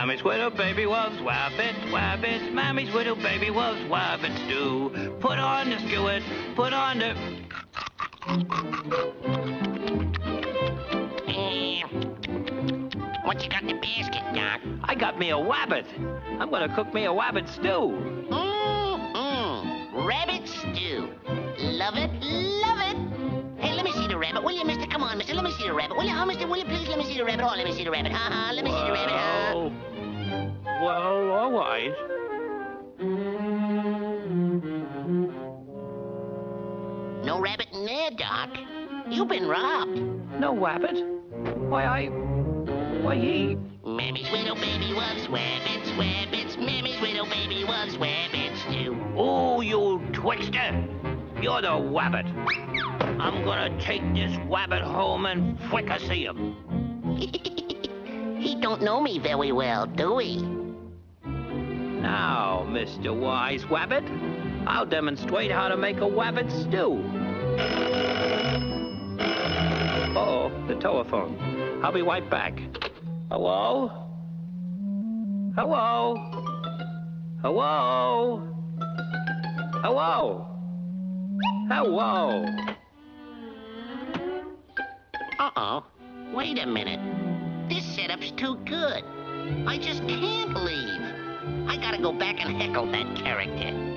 Mammy's little baby loves wabbits, wabbits. Mammy's little baby loves wabbits too. Put on the skillet, put on the. Eh, what you got in the basket, Doc? I got me a wabbit. I'm gonna cook me a wabbit stew. Mmm, rabbit stew. Love it, love it. Hey, let me see the rabbit, will you, mister? Come on, mister, let me see the rabbit. Will you, oh, mister, will you please let me see the rabbit? Oh, let me see the rabbit. Ha ha, let me see the rabbit. Ha. Well, uh-huh. well, all right. No rabbit in there, Doc. You've been robbed. No wabbit. Why, I. Why, he. Mammy's little baby loves rabbits, rabbits. Mammy's little baby loves rabbits too. Oh, you trickster! You're the wabbit. I'm gonna take this wabbit home and fricassee him. Don't know me very well, do he? Now, Mr. Wise Wabbit, I'll demonstrate how to make a wabbit stew. Uh-oh, the telephone. I'll be right back. Hello? Hello? Hello? Hello? Hello? Uh-oh. Wait a minute. Too good. I just can't leave. I gotta go back and heckle that character.